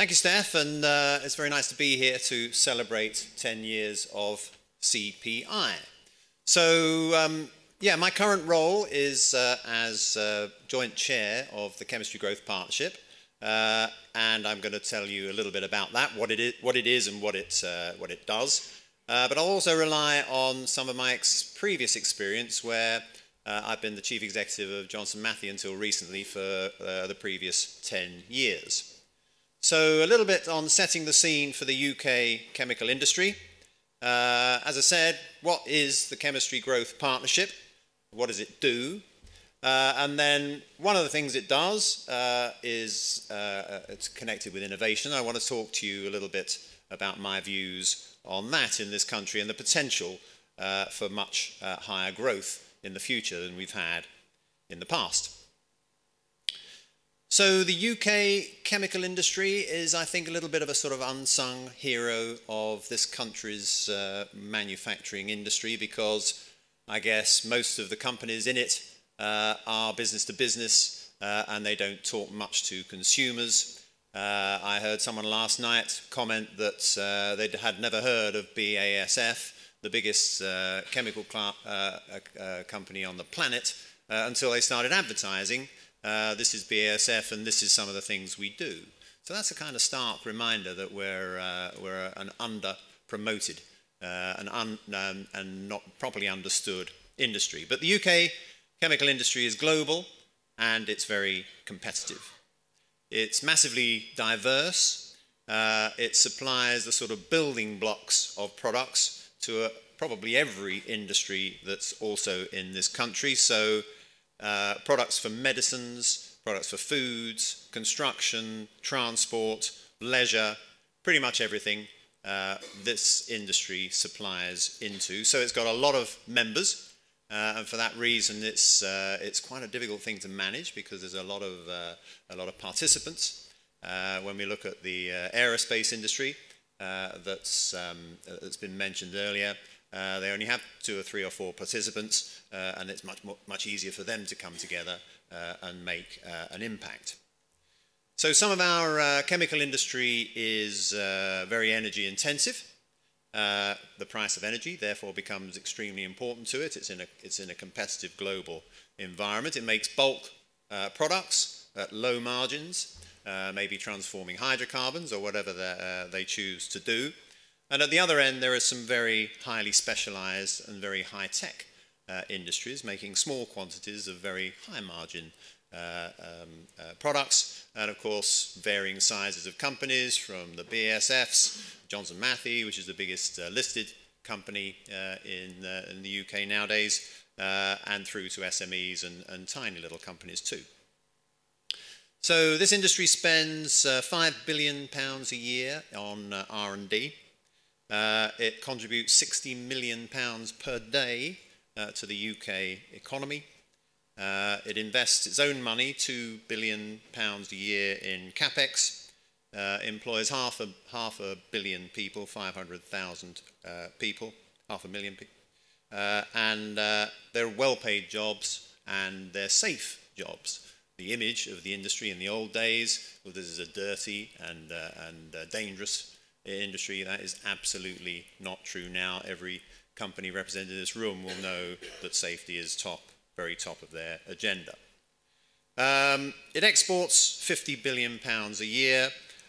Thank you, Steph, and uh, it's very nice to be here to celebrate 10 years of CPI. So, um, yeah, my current role is uh, as uh, joint chair of the Chemistry Growth Partnership, uh, and I'm going to tell you a little bit about that, what it is, what it is and what it, uh, what it does. Uh, but I'll also rely on some of my ex previous experience where I've been the chief executive of Johnson Matthey until recently for the previous 10 years. So a little bit on setting the scene for the UK chemical industry. Uh, as I said, what is the Chemistry Growth Partnership? What does it do? Uh, and then one of the things it does uh, is uh, it's connected with innovation. I want to talk to you a little bit about my views on that in this country and the potential uh, for much uh, higher growth in the future than we've had in the past. So the UK chemical industry is, I think, a little bit of a sort of unsung hero of this country's uh, manufacturing industry because I guess most of the companies in it uh, are business to business uh, and they don't talk much to consumers. Uh, I heard someone last night comment that uh, they had never heard of BASF, the biggest uh, chemical company on the planet, until they started advertising. This is BASF and this is some of the things we do. So that's a kind of stark reminder that we're, we're an under-promoted and, un, um, and not properly understood industry. But the UK chemical industry is global and it's very competitive. It's massively diverse. Uh, it supplies the sort of building blocks of products to a, probably every industry that's also in this country. So uh, products for medicines, products for foods, construction, transport, leisure, pretty much everything uh, this industry supplies into. So it's got a lot of members uh, and for that reason, it's, uh, it's quite a difficult thing to manage because there's a lot of, uh, a lot of participants. When we look at the aerospace industry that's, um, that's been mentioned earlier, they only have two or three or four participants, and it's much, much easier for them to come together and make an impact. So some of our chemical industry is very energy intensive. Uh, the price of energy therefore becomes extremely important to it. It's in a, it's in a competitive global environment. It makes bulk uh, products at low margins, uh, maybe transforming hydrocarbons or whatever uh, they choose to do. And at the other end, there are some very highly specialized and very high-tech uh, industries making small quantities of very high margin uh, um, uh, products, and of course varying sizes of companies from the BASFs, Johnson Matthey, which is the biggest uh, listed company in, in, the UK nowadays, and through to SMEs and, and, tiny little companies too. So this industry spends five billion pounds a year on R&D. Uh, it contributes 60 million pounds per day uh, to the UK economy. Uh, it invests its own money, £2 billion a year in capex, uh, employs half a, half a billion people, 500,000 uh, people, half a million people. Uh, and uh, they're well-paid jobs and they're safe jobs. The image of the industry in the old days, well, this is a dirty and, uh, and dangerous industry. That is absolutely not true now. Every company represented in this room will know that safety is top very top of their agenda. Um, it exports 50 billion pounds a year,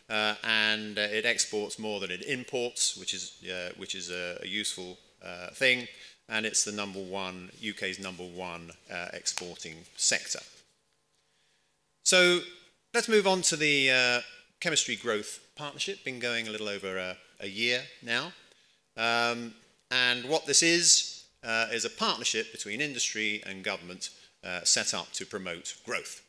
uh, and uh, it exports more than it imports, which is, uh, which is a, a useful uh, thing, and it's the number one, UK's number one uh, exporting sector. So let's move on to the uh, Chemistry Growth Partnership, been going a little over a, a year now. Um, and what this is, uh, is a partnership between industry and government uh, set up to promote growth.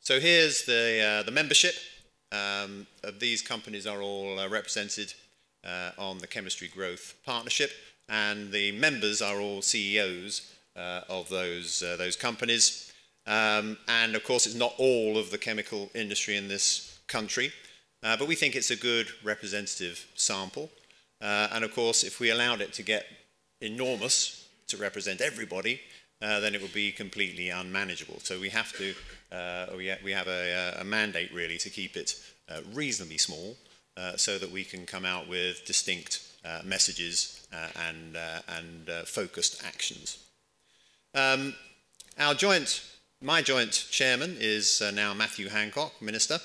So here's the, uh, the membership. Um, of these companies are all uh, represented uh, on the Chemistry Growth Partnership, and the members are all CEOs uh, of those, those companies. Um, and of course, it's not all of the chemical industry in this country. Uh, but we think it's a good representative sample. Uh, and of course, if we allowed it to get enormous to represent everybody, uh, then it would be completely unmanageable. So we have to, uh, we, ha we have a, a, mandate really to keep it uh, reasonably small uh, so that we can come out with distinct messages and, and focused actions. Um, our joint, my joint chairman is now Matthew Hancock, Minister.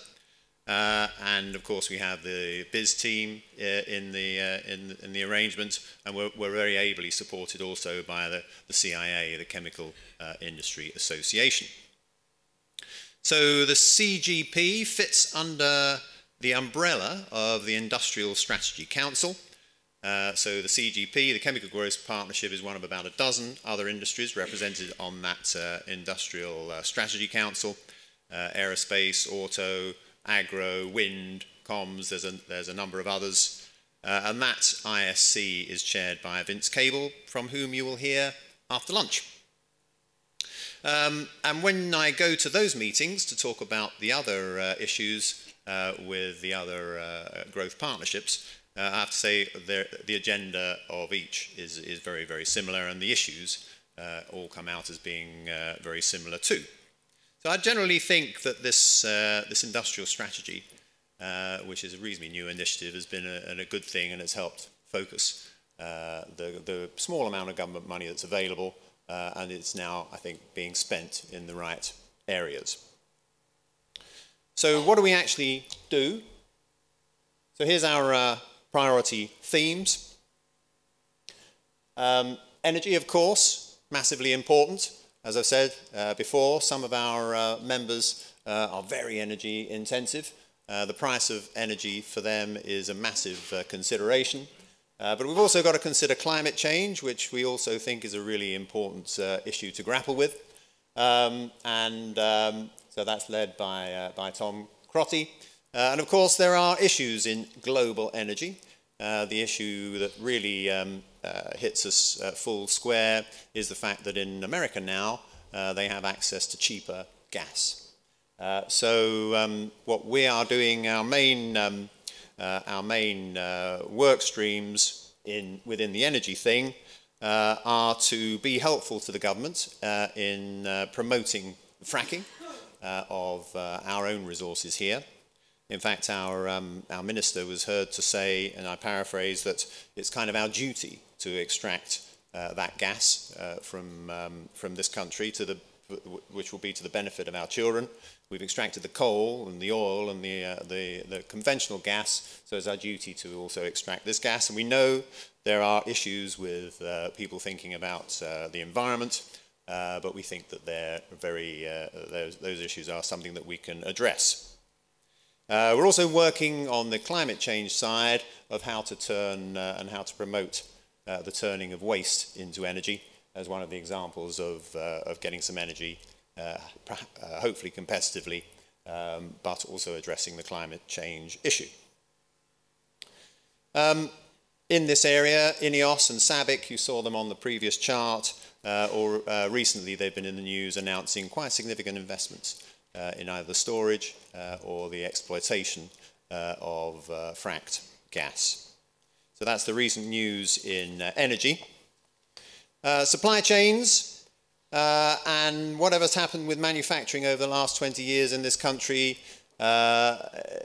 Uh, and of course, we have the BIS team uh, in, the, uh, in, in, the arrangement, and we're, we're, very ably supported also by the, the CIA, the Chemical uh, Industry Association. So the CGP fits under the umbrella of the Industrial Strategy Council. Uh, so the CGP, the Chemical Growth Partnership, is one of about a dozen other industries represented on that uh, Industrial Strategy Council. aerospace, auto, agro, wind, comms, there's a, there's a number of others. Uh, and that ISC is chaired by Vince Cable, from whom you will hear after lunch. Um, and when I go to those meetings to talk about the other uh, issues uh, with the other uh, growth partnerships, uh, I have to say the agenda of each is, is very, very similar, and the issues uh, all come out as being very similar too. So I generally think that this, uh, this industrial strategy, uh, which is a reasonably new initiative, has been a, a good thing and has helped focus uh, the, the small amount of government money that's available uh, and it's now, I think, being spent in the right areas. So what do we actually do? So here's our uh, priority themes. Um, energy, of course, massively important. As I've said uh, before, some of our uh, members uh, are very energy intensive. Uh, the price of energy for them is a massive uh, consideration. Uh, but we've also got to consider climate change, which we also think is a really important issue to grapple with. Um, and um, so that's led by, by Tom Crotty. And of course, there are issues in global energy. the issue that really um, uh, hits us uh, full square is the fact that in America now uh, they have access to cheaper gas. Uh, so um, what we are doing, our main, um, uh, our main uh, work streams in, within the energy thing are to be helpful to the government in promoting fracking of our own resources here. In fact, our, um, our minister was heard to say, and I paraphrase, that it's kind of our duty to extract uh, that gas uh, from, um, from this country, to the, which will be to the benefit of our children. We've extracted the coal and the oil and the, uh, the, the conventional gas, so it's our duty to also extract this gas. And we know there are issues with uh, people thinking about uh, the environment, uh, but we think that they're very, those, those issues are something that we can address. Uh, we're also working on the climate change side of how to turn uh, and how to promote uh, the turning of waste into energy as one of the examples of, uh, of getting some energy, uh, uh, hopefully competitively, um, but also addressing the climate change issue. Um, in this area, INEOS and SABIC, you saw them on the previous chart, or recently they've been in the news announcing quite significant investments in either the storage uh, or the exploitation uh, of fracked gas. So that's the recent news in energy. supply chains, uh, and whatever's happened with manufacturing over the last 20 years in this country, uh,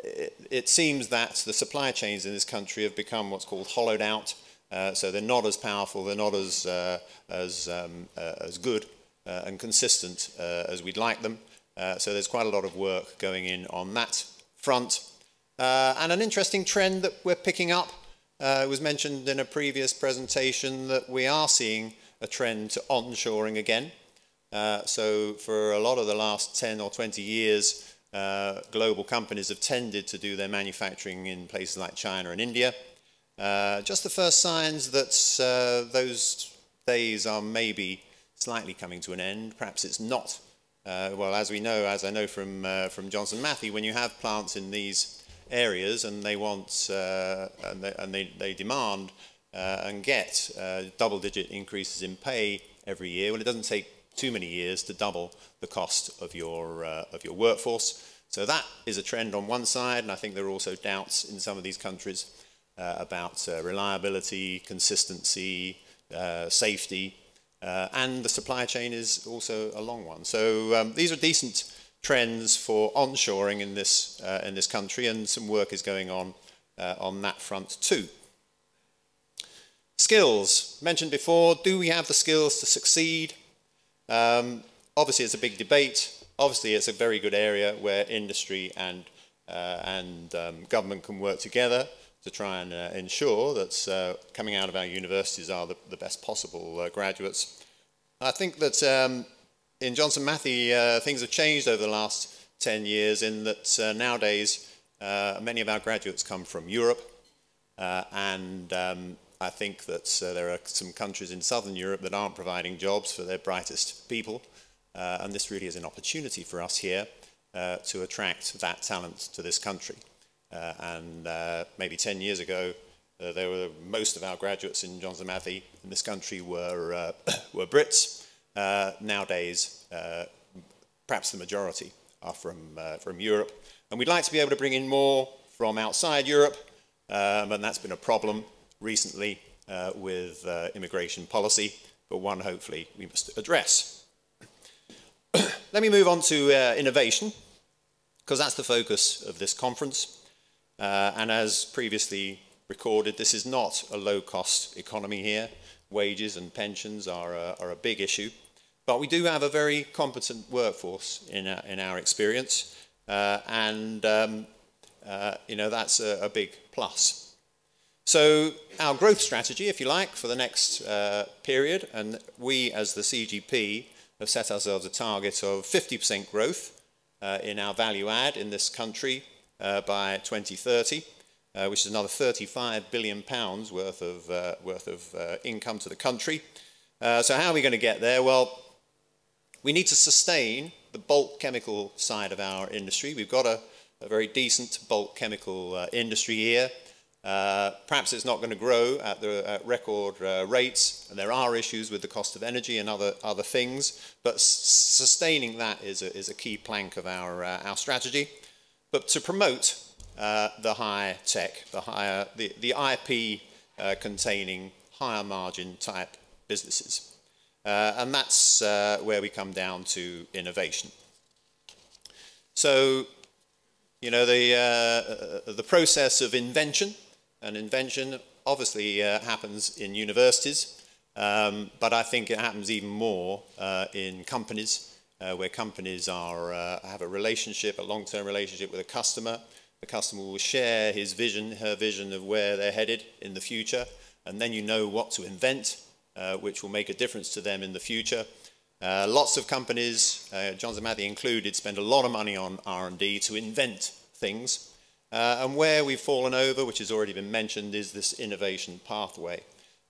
it, it, seems that the supply chains in this country have become what's called hollowed out. Uh, so they're not as powerful, they're not as, as, um, as good and consistent as we'd like them. Uh, so there's quite a lot of work going in on that front. Uh, and an interesting trend that we're picking up, uh, was mentioned in a previous presentation that we are seeing a trend to onshoring again. Uh, so for a lot of the last 10 or 20 years, uh, global companies have tended to do their manufacturing in places like China and India. Uh, just the first signs that those days are maybe slightly coming to an end. Perhaps it's not uh, well, as we know, as I know from, uh, from Johnson Matthey, when you have plants in these areas and they want uh, and, they, and they, they demand uh, and get uh, double-digit increases in pay every year, well, it doesn't take too many years to double the cost of your, uh, of your workforce. So that is a trend on one side, and I think there are also doubts in some of these countries about reliability, consistency, safety, Uh, and the supply chain is also a long one. So um, these are decent trends for onshoring in this, uh, in this country, and some work is going on uh, on that front too. Skills, mentioned before, do we have the skills to succeed? Um, obviously, it's a big debate. Obviously, it's a very good area where industry and, uh, and um, government can work together to try and uh, ensure that uh, coming out of our universities are the, the best possible uh, graduates. I think that um, in Johnson Matthey, uh, things have changed over the last 10 years in that uh, nowadays many of our graduates come from Europe and um, I think that uh, there are some countries in southern Europe that aren't providing jobs for their brightest people, uh, and this really is an opportunity for us here uh, to attract that talent to this country. Uh, and uh, maybe 10 years ago, uh, there were most of our graduates in Johnson Matthey in this country were, were Brits. nowadays, perhaps the majority are from, from Europe. And we'd like to be able to bring in more from outside Europe, um, and that's been a problem recently uh, with uh, immigration policy, but one hopefully we must address. Let me move on to uh, innovation, because that's the focus of this conference. Uh, and as previously recorded, this is not a low-cost economy here. Wages and pensions are a, are a big issue. But we do have a very competent workforce in our, in our experience, uh, and um, uh, you know that's a, a big plus. So our growth strategy, if you like, for the next uh, period, and we as the CGP have set ourselves a target of 50% growth uh, in our value add in this country uh, by 2030, uh, which is another 35 billion pounds worth of, uh, worth of uh, income to the country. so how are we going to get there? Well, we need to sustain the bulk chemical side of our industry. We've got a, a very decent bulk chemical industry here. Uh, perhaps it's not going to grow at the at record uh, rates, and there are issues with the cost of energy and other other things. But sustaining that is a, is a key plank of our uh, our strategy. But to promote uh, the high tech, the higher the the IP uh, containing higher margin type businesses, and that's where we come down to innovation. So, you know, the the process of invention and invention obviously uh, happens in universities, um, but I think it happens even more uh, in companies, uh, where companies are, uh, have a relationship, a long-term relationship with a customer. The customer will share his vision, her vision of where they're headed in the future, and then you know what to invent, uh, which will make a difference to them in the future. Uh, lots of companies, Johnson Matthey included, spend a lot of money on R&D to invent things. Uh, and where we've fallen over, which has already been mentioned, is this innovation pathway.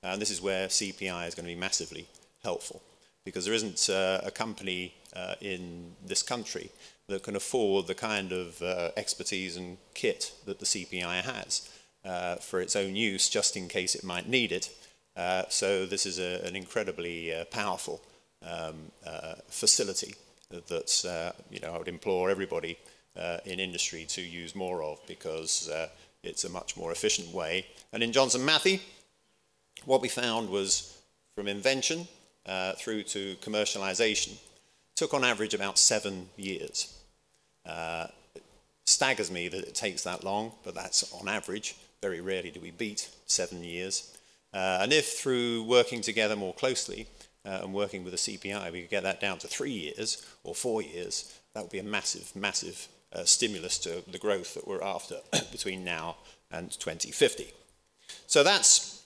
And this is where CPI is going to be massively helpful because there isn't uh, a company uh, in this country that can afford the kind of uh, expertise and kit that the CPI has uh, for its own use just in case it might need it. Uh, so this is a, an incredibly powerful um, facility that, you know, I would implore everybody uh, in industry to use more of because uh, it's a much more efficient way. And in Johnson Matthey, what we found was from invention uh, through to commercialization took on average about seven years. Uh, it staggers me that it takes that long, but that's on average. Very rarely do we beat seven years. Uh, and if through working together more closely uh, and working with the CPI, we could get that down to three years or four years, that would be a massive, massive uh, stimulus to the growth that we're after between now and 2050. So that's,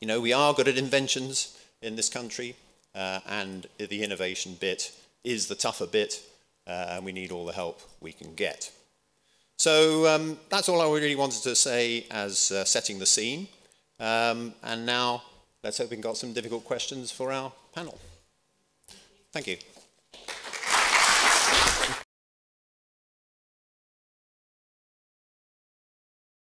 you know, we are good at inventions in this country, uh, and the innovation bit is the tougher bit, uh, and we need all the help we can get. So um, that's all I really wanted to say as uh, setting the scene. Um, and now let's hope we've got some difficult questions for our panel. Thank you.